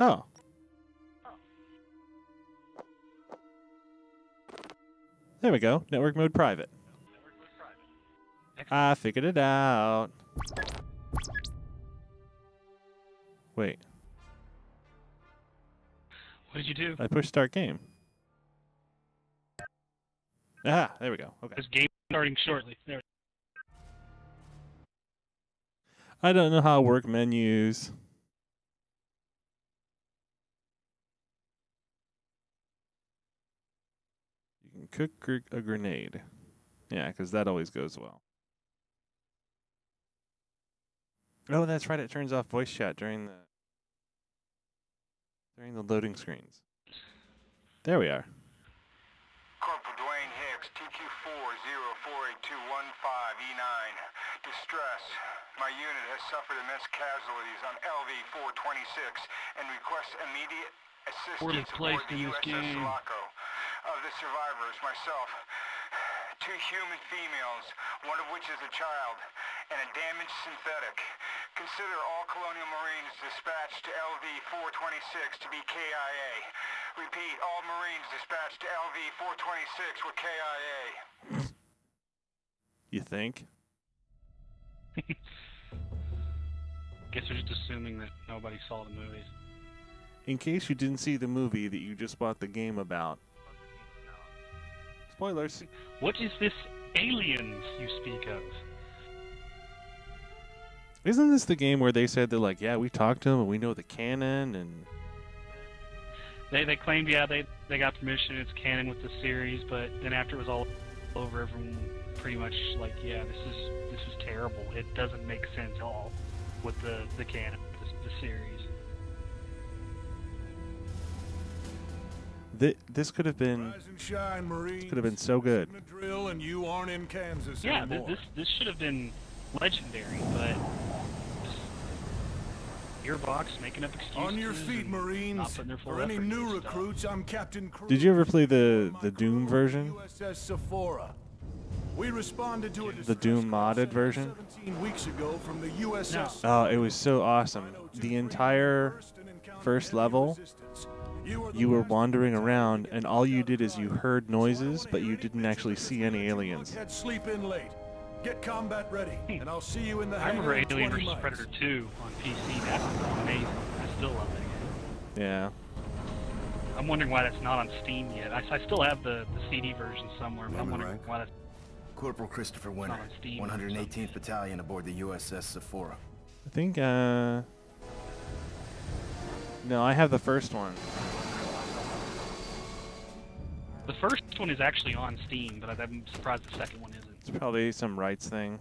Oh. There we go. Network mode private. I figured it out. Wait, What did you do? I pushed start game. Ah, there we go. Okay. This game starting shortly. There. I don't know how to work menus. Cook gr- a grenade. Yeah, because that always goes well. Oh, that's right. It turns off voice chat during the during the loading screens. There we are. Corporal Dwayne Hicks, TQ40482115E9. Distress. My unit has suffered immense casualties on LV-426 and requests immediate Poorly assistance placed aboard the in this USS game. Sulaco. Of the survivors, myself, two human females, one of which is a child, and a damaged synthetic. Consider all Colonial Marines dispatched to LV-426 to be KIA. Repeat, all Marines dispatched to LV-426 were KIA. You think? Guess they're just assuming that nobody saw the movies. In case you didn't see the movie that you just bought the game about. Spoilers. What is this aliens you speak of? Isn't this the game where they said they're like, yeah, we talked to them and we know the canon and They they claimed yeah they they got permission it's canon with the series, but then after it was all over, everyone pretty much like yeah this is this is terrible. It doesn't make sense at all with the the canon the, the series. Th- this could have been shine, Marines. could have been so good. Drill, and you aren't in Kansas Yeah, th- this this should have been legendary, but just Gearbox making up excuses. On your feet, Marines. Not putting their full For any new recruits, I'm Captain Cruz. Did you ever play the the Doom version? USS Sephora. We responded to a The Doom modded version? 17 weeks ago from the USS. Oh, it was so awesome. The entire first level, you were wandering around and all you did is you heard noises, but you didn't actually see any aliens. Head sleep in late. Get combat ready, and I'll see you in the I remember Alien vs. Predator 2 on PC. That's amazing. I still love that game. Yeah. I'm wondering why that's not on Steam yet. I, I still have the, the CD version somewhere, but I'm wondering right? why that's Corporal Christopher Winter, on Steam or 118th Battalion aboard the USS Sephora. I think uh No, I have the first one. The first one is actually on Steam, but I'm surprised the second one isn't. It's probably some rights thing.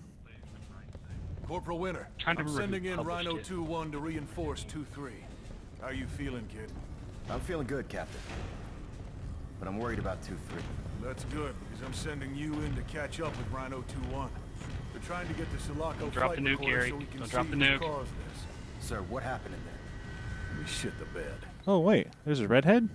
Corporal Winter, Trying to I'm sending in Rhino it. 2-1 to reinforce 2-3. How you feeling, kid? I'm feeling good, Captain. But I'm worried about 2-3. That's good, because I'm sending you in to catch up with Rhino 2-1. They're trying to get the Sulaco Don't drop the nuke, recorder Gary. so we can Don't see drop the nuke. caused this. Sir, what happened in there? We shit the bed. Oh wait, there's a redhead?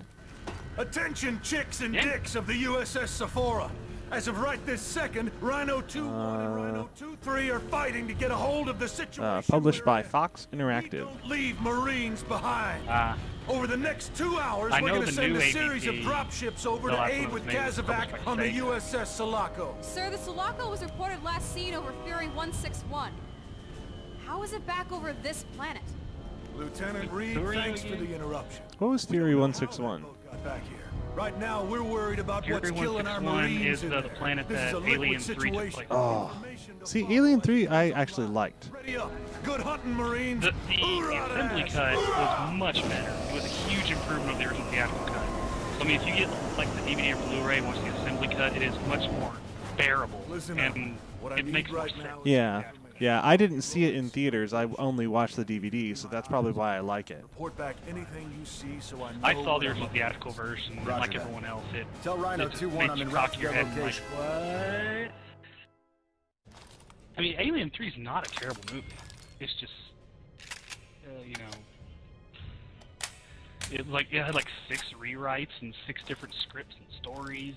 Attention, chicks and Yeah. dicks of the USS Sephora! As of right this second, Rhino 2-1 Uh, and Rhino 2-3 are fighting to get a hold of the situation. Uh, published by in. Fox We Interactive. don't leave Marines behind. Ah, Over the next two hours, I we're going to send new a series of AVP. dropships over to aid with was CASEVAC on the USS Sulaco. Sir, the Sulaco was reported last seen over Fury 161. How is it back over this planet? Lieutenant Reed, Who are you thanks for the interruption. What was Fury 161? Got back here. Right now, we're worried about Fury what's killing our Marines is uh, the- the planet This is that a Alien 3 took situation. place Oh. See, Alien 3 I actually liked. Ready up. Good hunting, Marines. the, the, Hoorah the to assembly ass. cut was much better. It was a huge improvement of the original theatrical cut. So, I mean, if you get like the DVD or Blu-ray and watch the assembly cut, it is much more bearable, Listen up. and What it need makes more right sense. now is Yeah. Information. Yeah, I didn't see it in theaters. I only watched the DVD, so that's probably why I like it. Report back anything you see so I know. I saw what the I'm original theatrical version, Roger like that. everyone else, it Tell Rhino 2-1 I'm you in cock route to your head and like, what? I mean, Alien 3 is not a terrible movie. It's just, uh, you know, it like it had like six rewrites and six different scripts and stories.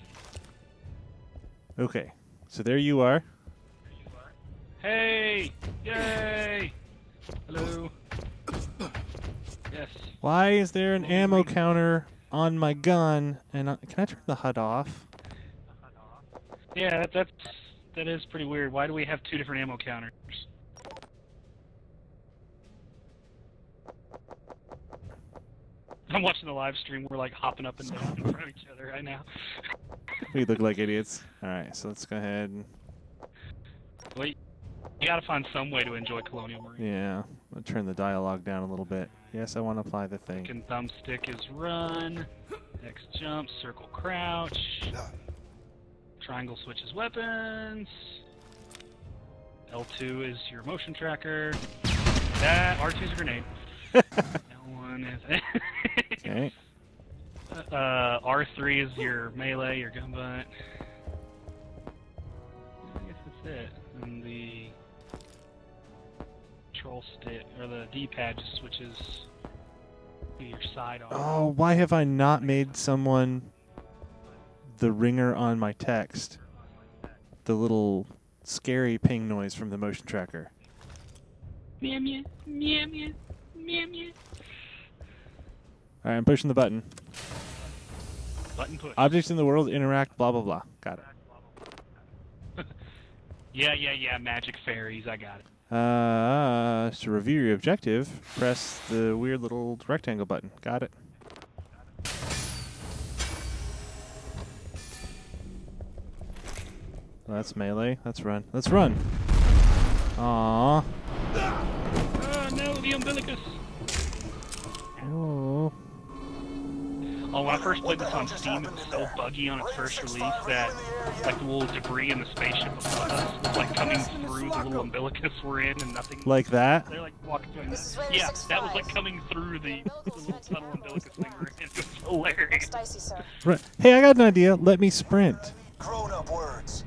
Okay, so there you are. Hey! Yay! Hello. Yes. Why is there an ammo counter on my gun? And I, can I turn the HUD off? Yeah, that, that's that is pretty weird. Why do we have two different ammo counters? I'm watching the live stream. We're like hopping up and down in front of each other right now. We look like idiots. All right, so let's go ahead. And, Wait, you gotta find some way to enjoy Colonial Marine. yeah, I'll turn the dialogue down a little bit. Yes, I want to apply the thing. Second thumbstick is run. X jump, circle crouch. Triangle switches weapons. L2 is your motion tracker. That R2 is a grenade. L1 is. Okay. uh, R3 is your melee, your gun butt. I guess that's it. And the control stick or the D-pad just switches to your side arm. Oh, why have I not made someone the ringer on my text? The little scary ping noise from the motion tracker. Meow meow meow meow meow meow. All right, I'm pushing the button. Button push. Objects in the world interact. Blah blah blah. Got it. yeah, yeah, yeah. Magic fairies. I got it. Uh, to review your objective, press the weird little rectangle button. Got it. Well, that's melee. Let's run. Let's run. Aww. Oh no, the umbilicus. Oh. Oh, when I first played this on Steam, it was so buggy on its first release that like the little debris in the spaceship above us was like coming through the little umbilicus we're in, and nothing. Like that? They're like walking through. And yeah, that was like coming through the, the little tunnel umbilicus thing we're in. It was hilarious. Dicey, sir. Right. Hey, I got an idea. Let me sprint. Grown up words.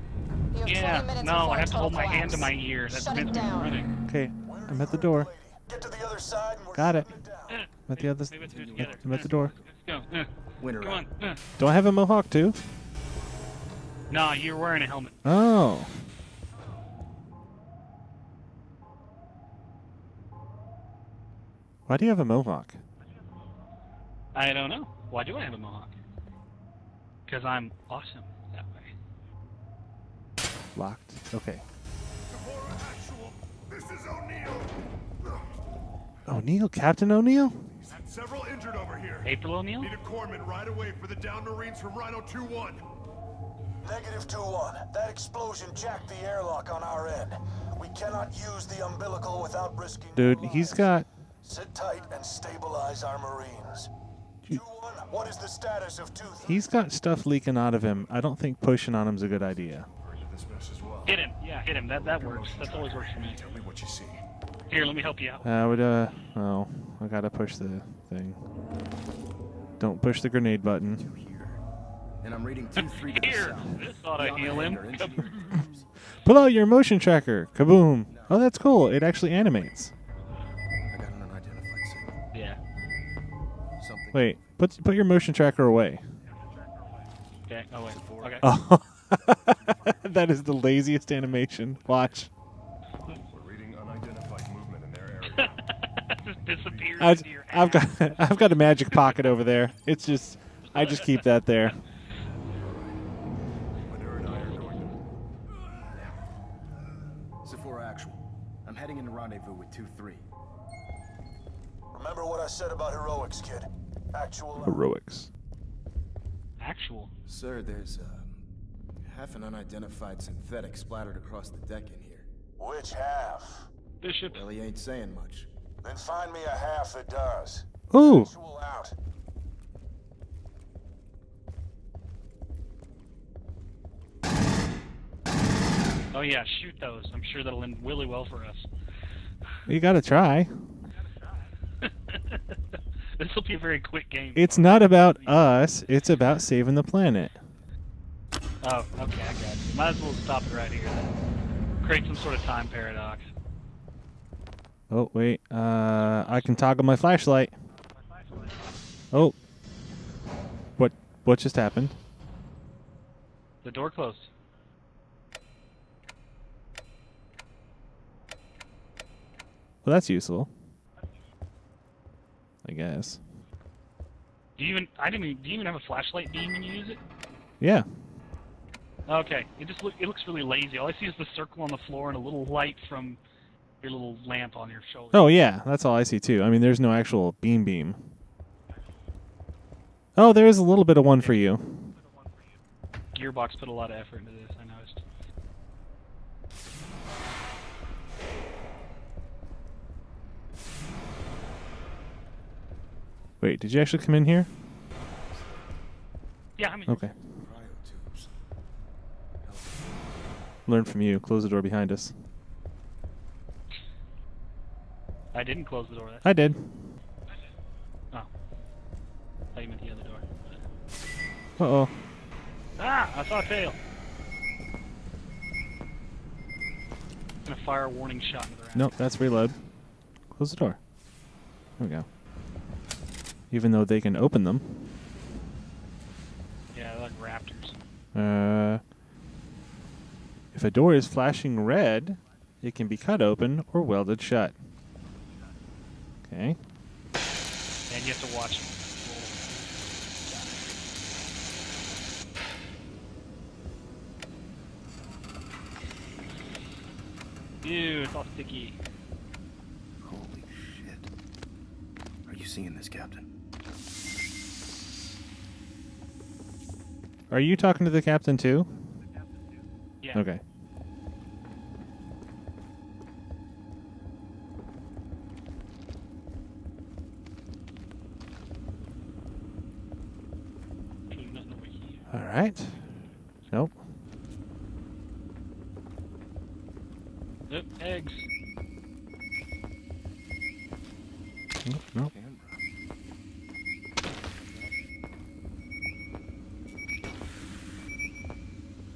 You have 20 Yeah, no, I have to hold my hand to my ear. That Shut it prevents me from down. running. Okay, I'm at the door. Get to the other side and we're Got it. Shutting down. I'm at the other. Maybe let's do it together. I'm at the door. Let's go. Winter Come on. Do I have a mohawk too? Nah, you're wearing a helmet. Oh. Why do you have a mohawk? I don't know. Why do I have a mohawk? Because I'm awesome that way. Locked. Okay. O'Neill, Captain O'Neill. Several injured over here. April O'Neill. Need a corpsman right away for the down Marines from Rhino 2-1. Negative 2-1. That explosion jacked the airlock on our end. We cannot use the umbilical without risking Dude, he's got. Sit tight and stabilize our Marines. 2-1, what is the status of 2-3? He's got stuff leaking out of him. I don't think pushing on him's a good idea. This mess as well. Hit him. Yeah, hit him. That that works. That's always works for me. Tell me what you see. Here, let me help you out. I would, uh. Oh, I gotta push the thing. Don't push the grenade button. Here. And I'm reading 2-3 to Here, this ought to heal him. hangar, into Come- your- Pull out your motion tracker. Kaboom. Oh, that's cool. It actually animates. I got an unidentified signal. Yeah. Something. Wait, put put your motion tracker away. Okay. Oh wait. Okay. Oh, that is the laziest animation. Watch. We're reading unidentified movement in their area. Just disappears I, into your I've got I've got a magic pocket over there. It's just I just keep that there. Winter and I are going to... Sephora Actual. I'm heading into rendezvous with 2-3. Remember what I said about heroics, kid? Actual. Heroics. Actual. Sir, there's uh, half an unidentified synthetic splattered across the deck in here. Which half? Bishop. Well, he ain't saying much. Then find me a half that does. Ooh, out. Oh yeah, shoot those. I'm sure that'll end really well for us. you gotta try. this will be a very quick game. It's not about us. It's about saving the planet. Oh, okay, I got you. Might as well stop it right here. Then. Create some sort of time paradox. Oh wait, uh, I can toggle my flashlight. Oh, what what just happened? The door closed. Well, that's useful. I guess. Do you even? I didn't. Even, do you even have a flashlight beam when you use it? Yeah. Okay. It just look. It looks really lazy. All I see is the circle on the floor and a little light from your little lamp on your shoulder. Oh yeah, that's all I see too. I mean, there's no actual beam beam. Oh, there is a little bit of one for you. Gearbox put a lot of effort into this. I noticed. Wait, did you actually come in here? Yeah. I mean. Okay. Learn from you. Close the door behind us. I didn't close the door. That's, I did. oh. I meant the other door. Uh oh. Ah! I saw a tail. Gonna fire a warning shot into the rack. Nope, that's reload. Close the door. There we go. Even though they can open them. Yeah, they're like raptors. Uh, if a door is flashing red, it can be cut open or welded shut. Okay. And you have to watch them. Ew, it's all sticky. Holy shit. Are you seeing this, Captain? Are you talking to the captain too? Yeah. Okay. Actually, nothing over here. All right. Nope. Nope, eggs. Nope. nope.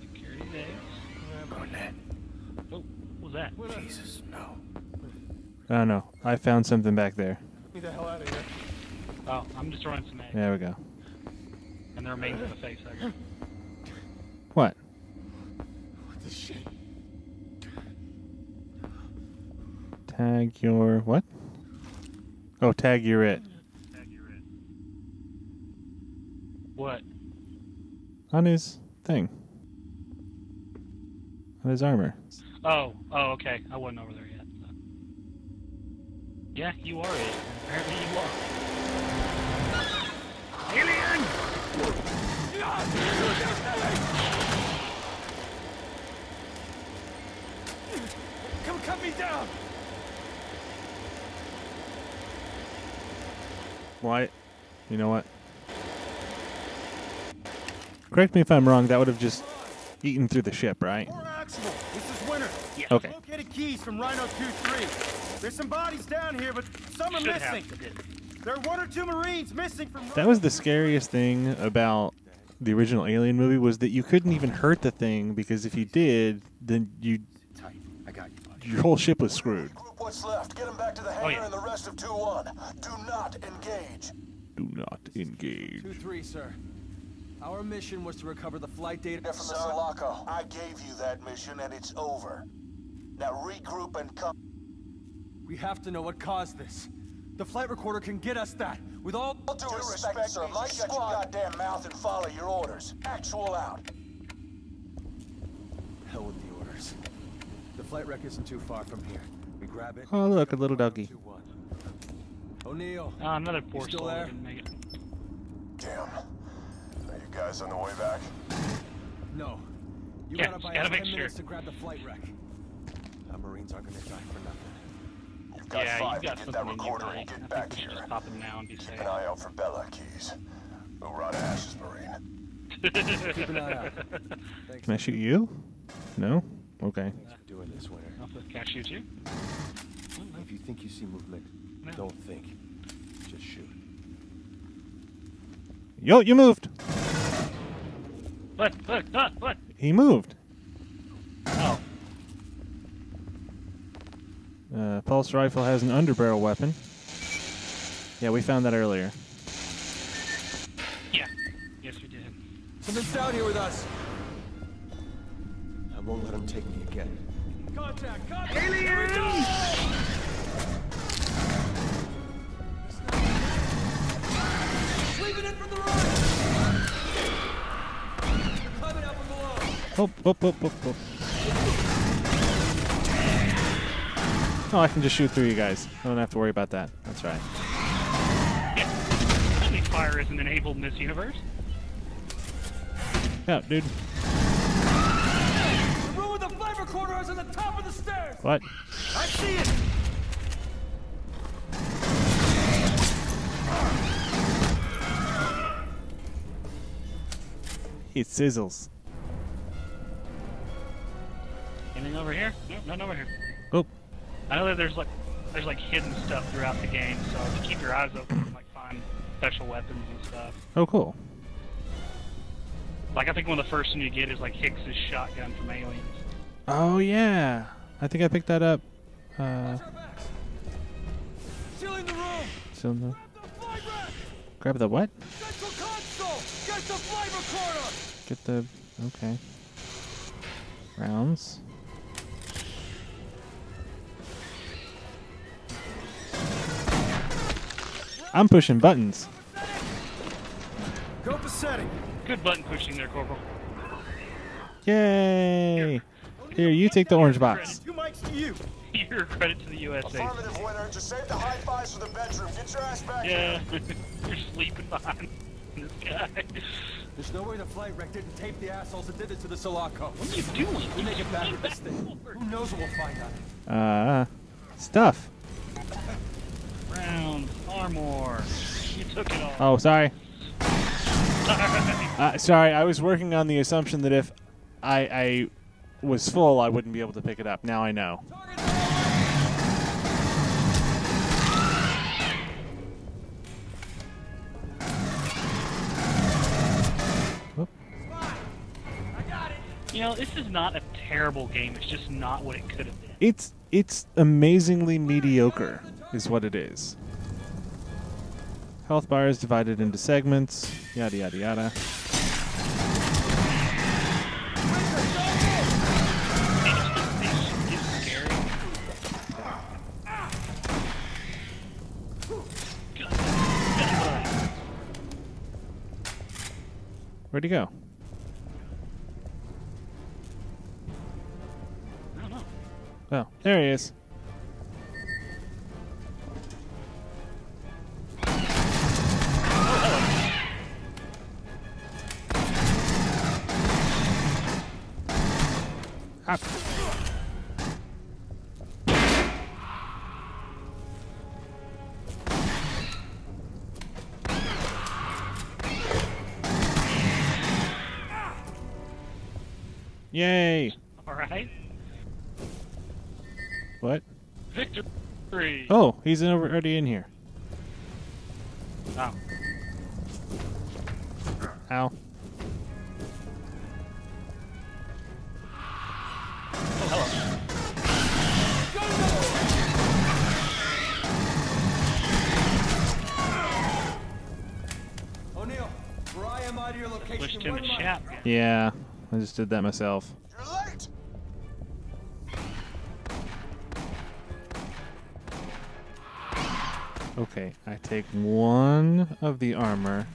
Security eggs. Garnett. Oh, what was that? Jesus, no. Oh, I don't know. I found something back there. Get the hell out of here. Oh, I'm just throwing some eggs. There we go. And they're made for the face hugger. What? What the shit? Tag your what? Oh, tag your it What? on his thing. On his armor. Oh, oh, okay. I wasn't over there yet. So. Yeah, you are it. Apparently you are. Alien! Come cut me down! Why? You know what? Correct me if I'm wrong. That would have just eaten through the ship, right? Or this is Winter. Okay. Located keys from Rhino 2-3. There's some bodies down here, but some are Should have missing. To did. There are one or two Marines missing from. That was the scariest thing about the original Alien movie was that you couldn't even hurt the thing because if you did, then you Tight. I got you, bud. your whole ship was screwed. Group what's left. Get them back to the oh, hangar yeah. and the rest of 2-1. Do not engage. Do not engage. 2-3, sir. Our mission was to recover the flight data from the... Sulaco, I gave you that mission and it's over. Now regroup and come. We have to know what caused this. The flight recorder can get us that. With all... All due respect, sir, my shut your goddamn mouth and follow your orders. Actual out. Hell with the orders. The flight wreck isn't too far from here. We grab it... Oh, look, a little doggy. 2-1. O'Neill. Oh, another poor still soul there? didn't make it. Damn. Are you guys on the way back? No. You Yeah, gotta buy gotta us make 10 sure. minutes to grab the flight wreck. Our Marines aren't gonna die for nothing. You've got yeah, five you got to get that something in recorder and get back think we should here. just pop them now and be safe. Keep an eye out for Bella keys. Urana Ash's Marine. Keep an eye out. Thanks Can I shoot you? No? Okay. for doing this, Winter. Oh, can I shoot you? If you think you see movement, No. don't think. Just shoot. Yo, you moved. What? What? What? What? He moved. Uh, pulse rifle has an underbarrel weapon. Yeah, we found that earlier. Yeah. Yes, we did. Something's down here with us. I won't let him take me again. Contact! Contact! Aliens! Oh, oh, oh, oh, oh! Oh, I can just shoot through you guys. I don't have to worry about that. That's right. Friendly fire isn't enabled in this universe. Yeah, dude. The room with the flight recorder is on the top of the stairs! What? I see it! It sizzles. Anything over here? Nope, nothing over here. Oh, I know that there's like there's like hidden stuff throughout the game, so if you keep your eyes open, you might find special weapons and stuff. oh, cool. Like I think one of the first ones you get is like Hicks's shotgun from Aliens. Oh yeah, I think I picked that up. Uh, Our backs. Sealing the room! so the, The flight rack! grab the what? Central console! Get the flight recorder! Get the okay. Rounds. I'm pushing buttons. Go for setting. Good button pushing there, Corporal. Yay! Here, you take the orange box. Two mics to you. Your credit to the USA. Affirmative, winner. Just save the high fives for the bedroom. Get your ass back Yeah, you're sleeping behind this guy. There's no way the flight wreck didn't tape the assholes that did it to the Sulaco. What are you doing? We make it back with this thing. Who knows what we'll find out? Uh, stuff. Armor. You took it all. Oh, sorry. Uh, sorry, I was working on the assumption that if I, I was full, I wouldn't be able to pick it up. Now I know. You know, this is not a terrible game. It's just not what it could have been. It's it's amazingly mediocre, is what it is. Health bar is divided into segments. Yada yada yada. Where'd he go? Oh, there he is. He's in already in here. Oh. Ow. Oh. O'Neill, where I am out of your location. Pushed him to mile. shotgun. Yeah, I just did that myself. Okay, I take one of the armor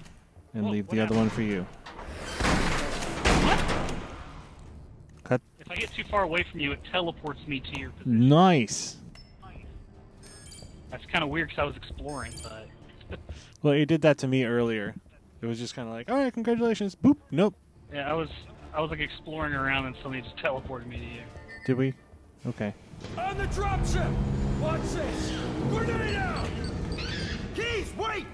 and Whoa, leave the other one for you. Cut. If I get too far away from you, it teleports me to your position. Nice. That's kind of weird because I was exploring, but Well, it did that to me earlier. It was just kind of like, all right, congratulations. Boop. Nope. yeah, I was I was like exploring around and somebody just teleported me to you. Did we? Okay. On the dropship! Watch this! Grenade out! Keys, wait!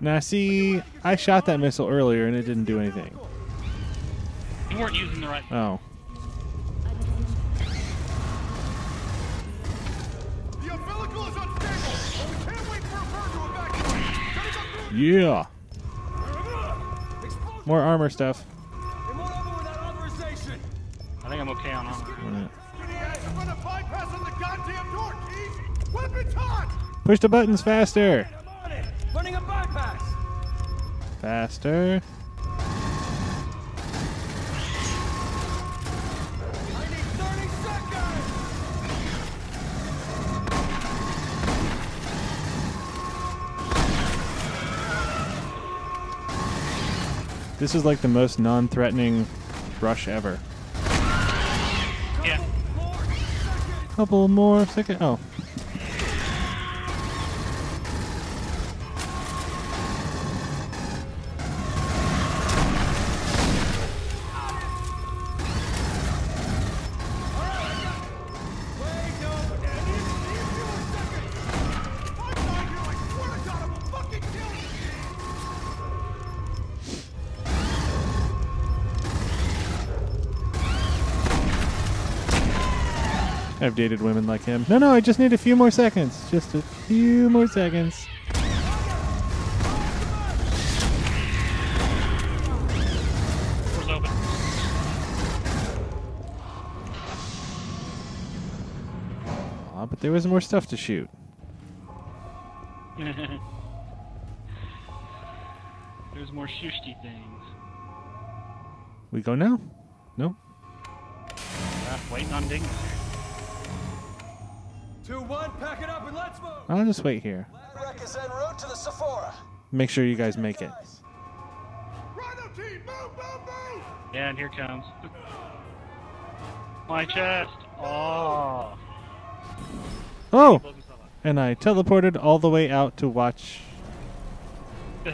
Now, see, I shot that missile earlier and it didn't do anything. You weren't using the right. Oh. The umbilical is unstable, we can't wait for a bird to evacuate. Setting up through Yeah. More armor stuff. It won't open without authorization! I think I'm okay on armor. Skinny ass, you're gonna bypass on the goddamn door, Keys! Weapons hot! Push the buttons faster. I'm on it! Running a bypass! Faster. I need 30 seconds! This is like the most non-threatening rush ever. Yeah. Couple more second. Oh, I've dated women like him. No, no, I just need a few more seconds. Just a few more seconds. Aw, but there was more stuff to shoot. There's more shusty things. We go now? No? Uh, waiting on Dingus. Two one, pack it up and let's move. I'll just wait here. En route to the Sephora. Make sure you guys make it. Rhino team, move, move, move! Yeah, and here comes. My chest. Oh. Oh! Blows himself up. And I teleported all the way out to watch.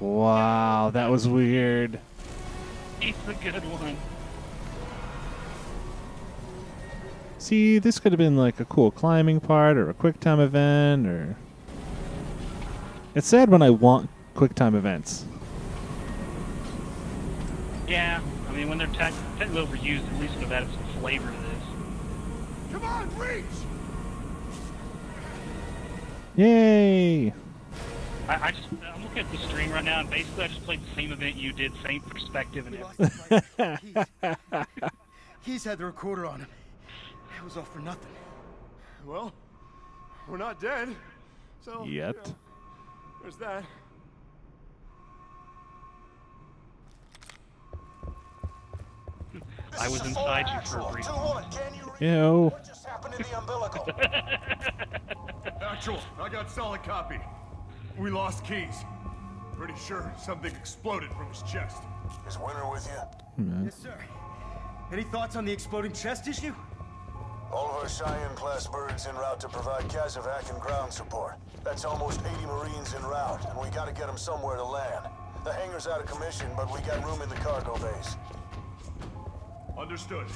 Wow, that was weird. He's the good one. See, this could have been like a cool climbing part or a quick time event or. It's sad when I want quick time events. Yeah, I mean, when they're tech technically overused, at least would have added some flavor to this. Come on, reach! Yay! I, I just, I'm looking at the stream right now, and basically I just played the same event you did, same perspective and everything. lost the flight. He's, he's had the recorder on him. It was all for nothing. Well, we're not dead. So, you Yet. know, there's that. I was inside you for a brief moment. you read Ew. what just happened in the umbilical? Actual, I got solid copy. We lost keys. Pretty sure something exploded from his chest. Is Winter with you? Hmm. Yes, sir. Any thoughts on the exploding chest issue? All of our Cheyenne-class birds en route to provide CASEVAC and ground support. That's almost 80 Marines en route, and we gotta get them somewhere to land. The hangar's out of commission, but we got room in the cargo base. Understood.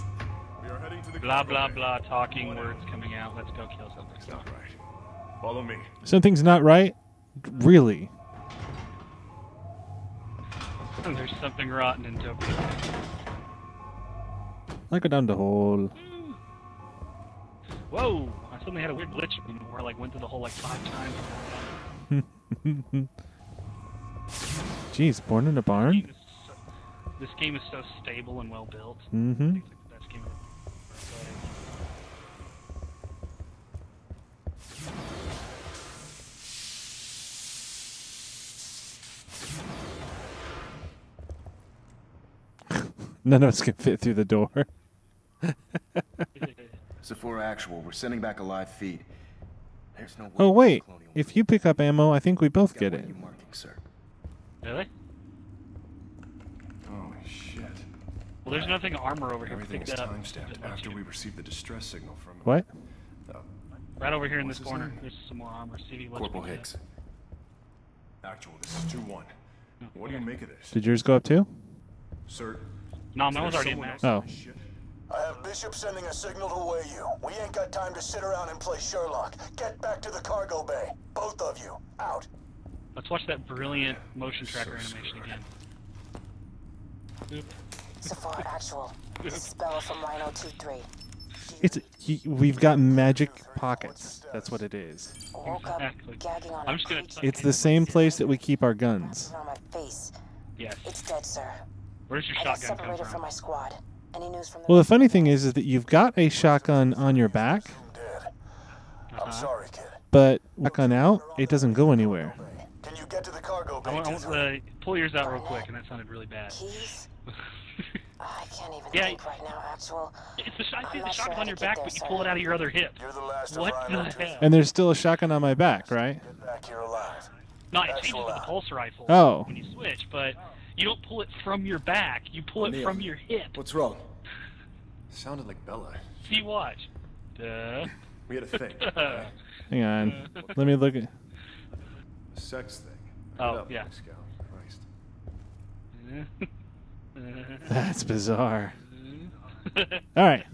We are heading to the Blah, cargo blah, bay. blah, talking words coming out. Let's go kill something. That's not right. Follow me. Something's not right? Really? There's something rotten in Tokyo. I go down the hole. Whoa! I suddenly had a weird glitch where I like went through the hole like five times. Jeez, born in a barn? This game is so- This game is so stable and well built. Mm-hmm. It's like the best game ever None of us can fit through the door. Played. Sephora Actual, we're sending back a live feed. There's no way Oh, wait. colonial If you pick up ammo, I think we both get what it. are marking, sir? really? Holy shit. Well, there's nothing armor over here. Everything Pick is that up. timestamped after we received the distress signal from What? uh, Right over here in this corner. name? There's some more armor. CV, what's Corporal we got? Hicks. actual. This is two one. What do you make of this, Did yours go up too? sir? No, is mine was already in someone that. else Oh. In this shit? I have Bishop sending a signal to weigh you. We ain't got time to sit around and play Sherlock. Get back to the cargo bay. Both of you. Out. Let's watch that brilliant motion tracker So animation scared. again. Oop. Sephora Actual. This is Bella from Rhino 2-3. It's y- we've got magic pockets. That's what it is. Woke up Exactly. gagging on I'm just gonna It's the same place that we keep our guns. on. Yes. It's dead, sir. Where's your I got shotgun come separated from from? my squad. Any news from the Well, the funny thing is, is that you've got a shotgun on your back, I'm Uh-huh. sorry, kid. but shotgun out, it doesn't go anywhere. Can you get to the cargo bay? I want, I want 2-3? the pull yours out real quick, and that sounded really bad. Keys? I can't even Yeah. think right now, Actual. It's the, shot- I'm the not sure on your back, there, but you pull it out of your other hip. You're the last What the hell? And there's still a shotgun on my back, right? Get back here alive. Not it changes with the pulse rifle Oh. when you switch, but you don't pull it from your back. You pull it Neil. from your hip. What's wrong? Sounded like Bella. See, watch. Duh. We had a thing. Duh. Hang on. Let me look at. A sex thing. Oh, up, yeah. Scout. Christ. That's bizarre. All right.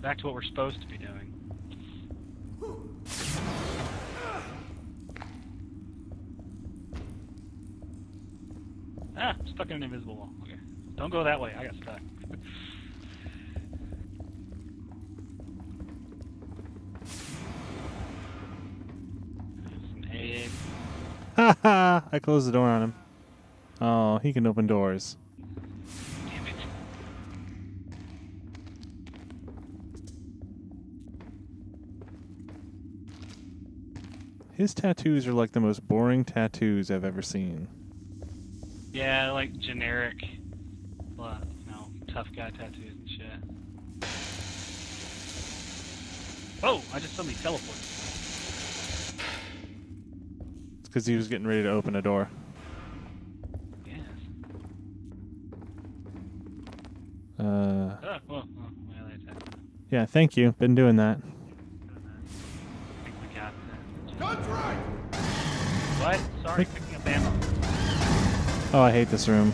Back to what we're supposed to be doing. Ah, stuck in an invisible wall. Okay. Don't go that way. I got stuck. Ha ha! I closed the door on him. Oh, he can open doors. Damn it. His tattoos are like the most boring tattoos I've ever seen. Yeah, like generic, uh, you know, tough guy tattoos and shit. Oh, I just suddenly teleported. It's because he was getting ready to open a door. Yes. Uh, Oh, well, well, well yeah, thank you. Been doing that. Oh, I hate this room.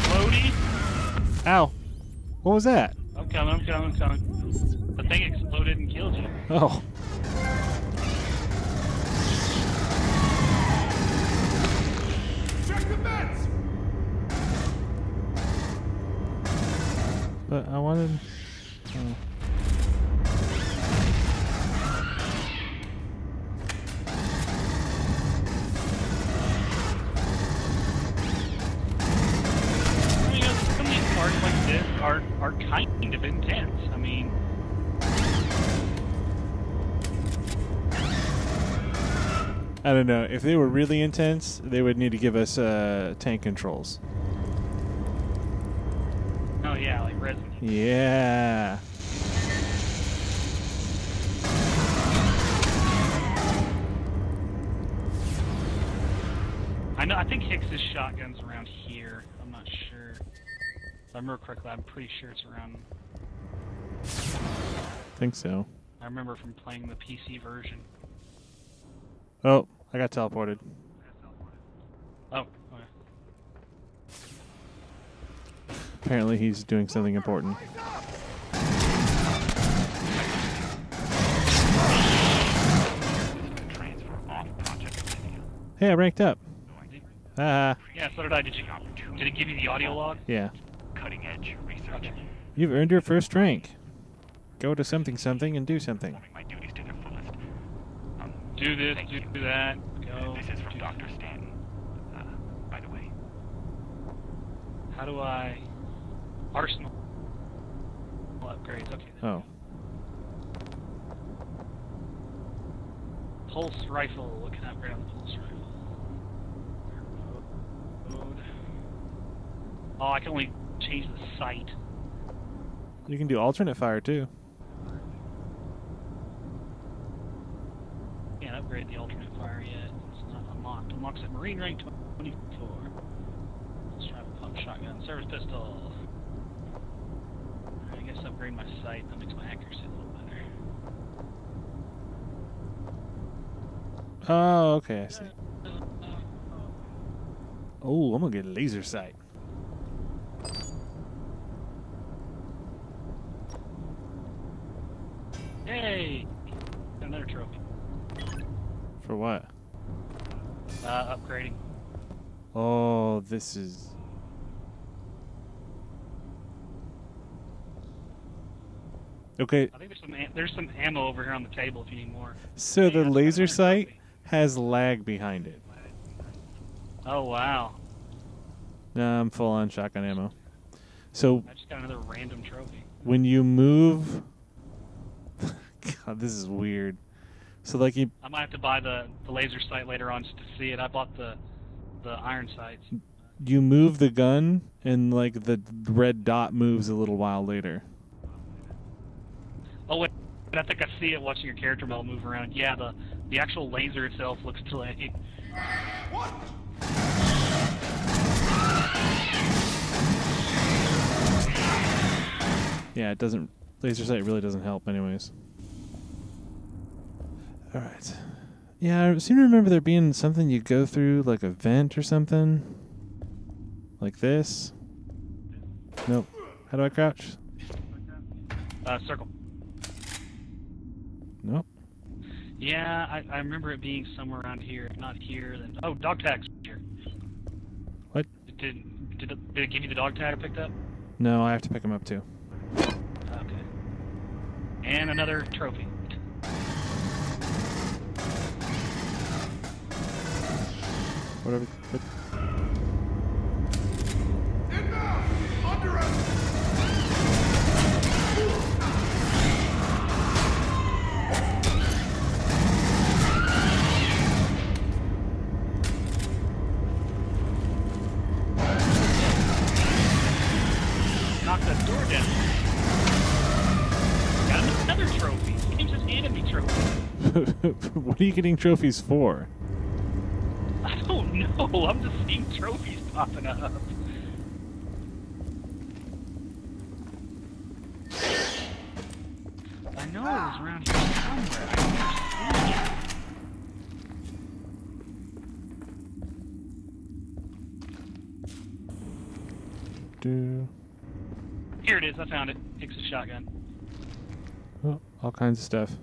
Floaty? Ow! What was that? I'm coming, I'm coming, I'm coming. The thing exploded and killed you. Oh. Check the vents! But I wanted. Oh. I don't know. If they were really intense, they would need to give us uh, tank controls. oh yeah, like Resident Yeah. I know. I think Hicks's shotgun's around here. I'm not sure. If I remember correctly, I'm pretty sure it's around. I think so. I remember from playing the PC version. Oh, I got teleported. Oh, okay. Apparently, he's doing something important. Hey, I ranked up. Ah, yeah. So did I. Did you? Did it give you the audio log? yeah. Cutting edge research. You've earned your first rank. Go to something something and do something. Do this. Do, do that. Go. This is from do Dr. Stanton. Uh, by the way, How do I? Arsenal. Upgrades. Okay. Oh. Pulse rifle. What can I upgrade on the pulse rifle? Mode. Oh, I can only change the sight. You can do alternate fire too. Can't upgrade the alternate fire yet. It's not Unlocks at Marine rank 24. Let's try a pump shotgun. Service pistol. I guess upgrade my sight. That makes my accuracy a little better. Oh, okay, I see. Oh, I'm gonna get laser sight. Hey! Another trophy. For what? Uh, upgrading. Oh, this is. Okay, I think there's some there's some ammo over here on the table if you need more. so the laser sight has lag behind it. Oh wow! Nah, I'm full on shotgun ammo. So I just got another random trophy. when you move, God, this is weird. So like you, I might have to buy the, the laser sight later on just to see it. I bought the the iron sights. You move the gun, and like the red dot moves a little while later. Oh wait, I think I see it watching your character model move around. Yeah, the the actual laser itself looks delayed. Yeah, it doesn't. Laser sight really doesn't help, anyways. All right. Yeah, I seem to remember there being something you go through, like a vent or something, like this. Nope. How do I crouch? Uh, circle. Nope. Yeah, I, I remember it being somewhere around here. If Not here, then oh, dog tags here. What? Did did it, did it give you the dog tag I picked up? No, I have to pick them up too. Okay. And another trophy. Trophy. what are you getting trophies for? I. I'm just seeing trophies popping up. I know it was around here somewhere. I never. Do Here it is. I found it. Takes a shotgun. oh, all kinds of stuff.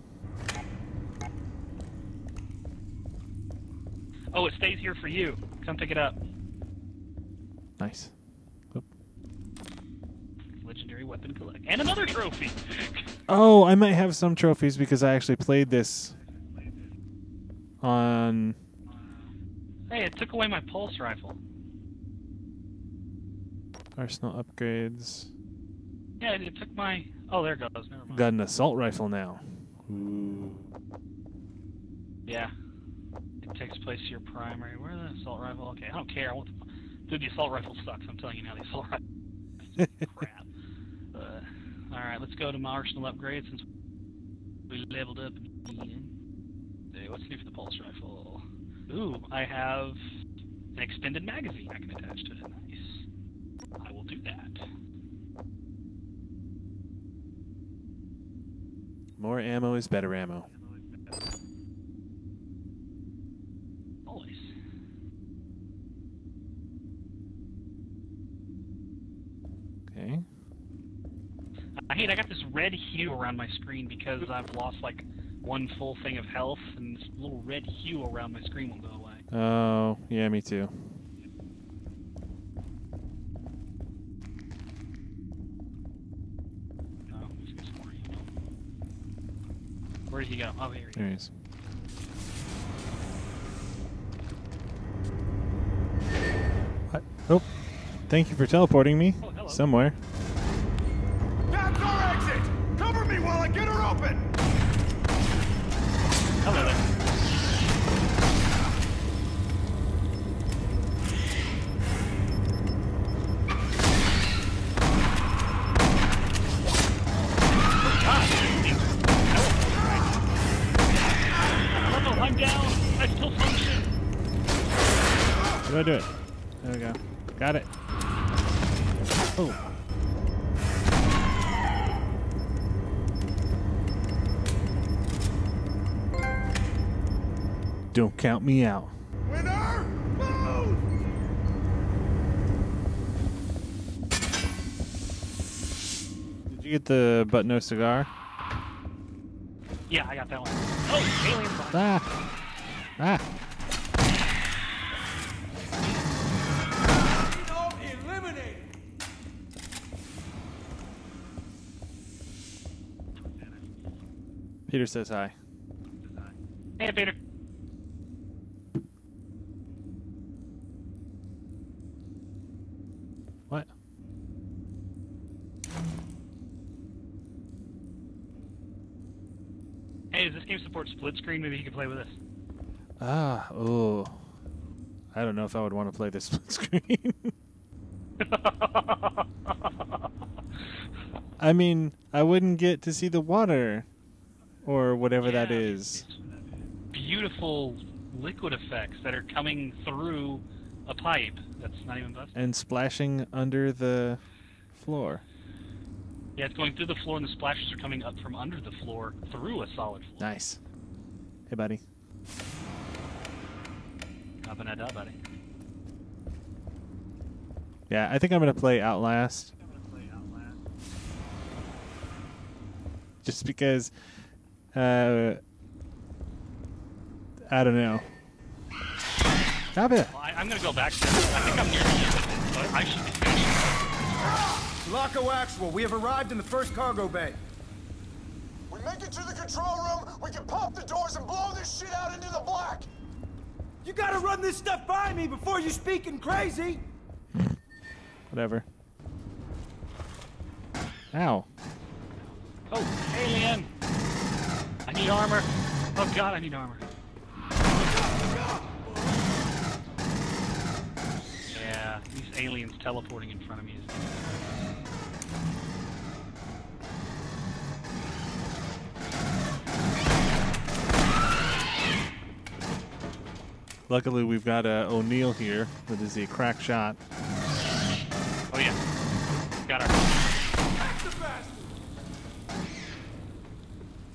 Oh, it stays here for you. Come pick it up. Nice. Legendary weapon collect. And another trophy. Oh, I might have some trophies because I actually played this on. Hey, it took away my pulse rifle. Arsenal upgrades. Yeah, it took my. Oh, there it goes. Never mind. Got an assault rifle now. Ooh. Yeah. It takes place to your primary. Where the assault rifle? Okay, I don't care. I want the, dude, the assault rifle sucks. I'm telling you now, the assault rifle crap. Uh, all right, let's go to my arsenal upgrade since we leveled up again. Hey, what's new for the pulse rifle? Ooh, I have an extended magazine I can attach to it. Nice. I will do that. More ammo is better ammo. Always. Okay. I hate I got this red hue around my screen because I've lost like one full thing of health, and this little red hue around my screen won't go away. Oh, yeah, me too. Oh, let's get some more heat. Where did he go? Oh, here he There he is. What? Oh, thank you for teleporting me oh, somewhere. Don't count me out. Winner! Move! Did you get the butt no cigar? Yeah, I got that one. Oh, alien bomb. Ah. Ah. Peter says hi. Hey, Peter. What? Hey, does this game support split screen? Maybe you can play with us. Ah, oh. I don't know if I would want to play this split screen. I mean, I wouldn't get to see the water or whatever that Yeah, is. Beautiful liquid effects that are coming through a pipe that's not even busted. And splashing under the floor. Yeah, it's going through the floor, and the splashes are coming up from under the floor through a solid floor. Nice. Hey, buddy. Up and a buddy. Yeah, I think I'm gonna play Outlast. Just because, uh, I don't know. Stop it! Well, I, I'm gonna go back to this. I think I'm near the end of it, but I should be finishing. Sulaco Actual, we have arrived in the first cargo bay. We make it to the control room, we can pop the doors and blow this shit out into the black! You gotta run this stuff by me before you speaking crazy! Whatever. Ow. Oh, alien! I need armor. Oh god, I need armor. Yeah, these aliens teleporting in front of me is. Luckily, we've got uh, O'Neal here that is a crack shot. Oh yeah, got her.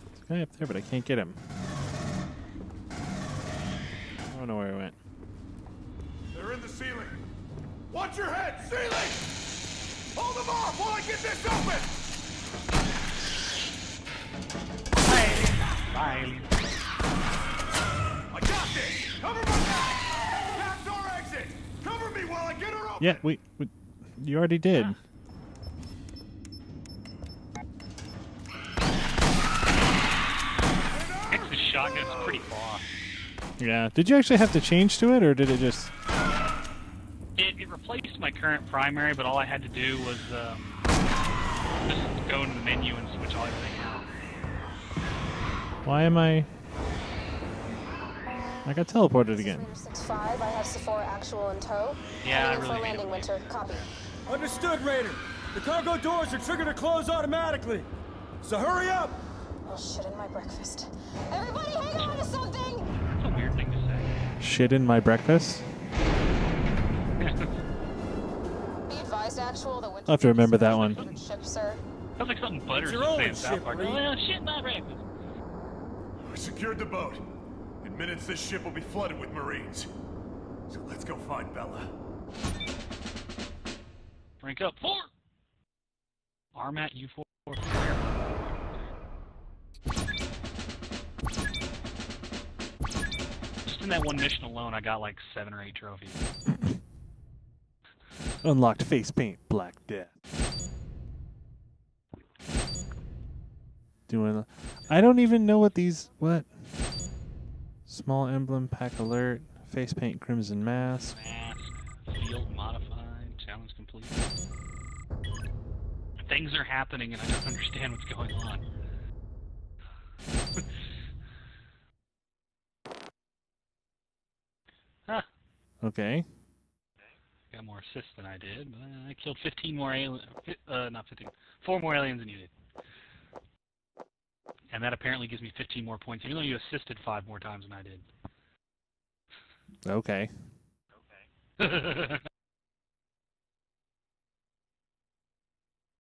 There's a guy up there, but I can't get him. I don't know where he went. They're in the ceiling. Watch your head! Ceiling! Hold them off while I get this open! Bye, alien. I got this! Cover my back! Back door exit! Cover me while I get her open! Yeah, we, we you already did. Texas shotgun's pretty far. Yeah. Did you actually have to change to it, or did it just? It, it replaced my current primary, but all I had to do was um, just go into the menu and switch all everything out. Why am I? I got teleported again. 65, I have Sulaco Actual in tow. Yeah, I really for need landing, Winter. Copy. Understood, Raider. The cargo doors are triggered to close automatically. So hurry up! Oh shit in my breakfast. Everybody hang on to something! That's a weird thing to say. Shit in my breakfast. Be advised, Actual, the Winter. I'll have to remember that one. Ship, sir. Sounds like something Butters your would say own in South Park. Reed. Oh, yeah, shit, my breakfast. We secured the boat. In minutes, this ship will be flooded with Marines. So let's go find Bella. Rank up four. Armat U4. Just in that one mission alone, I got like seven or eight trophies. Unlocked face paint, Black Death. Doing. I don't even know what these. What? Small emblem, pack alert, face paint, crimson mask. Mask, field modified, challenge complete. Things are happening and I don't understand what's going on. huh. Okay. Got more assists than I did, but I killed 15 more aliens. Uh, not 15. Four more aliens than you did. And that apparently gives me 15 more points, even though you assisted five more times than I did. Okay. Okay.